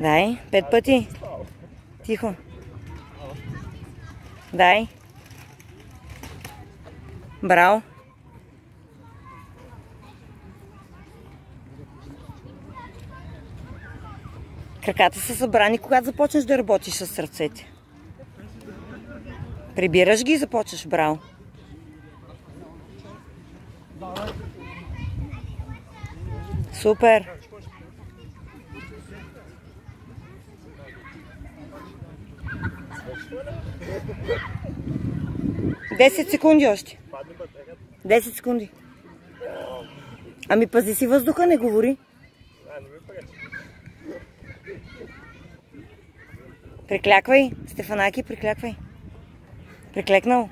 Дай, пет пъти. Тихо. Дай. Браво. Краката са събрани, когато започнеш да работиш с ръцете. Прибираш ги и започваш. Браво. Супер. Десет секунди още. Десет секунди. Ами пази си въздуха, не говори. Прикляквай, Стефанаки, прикляквай. Приклекнал.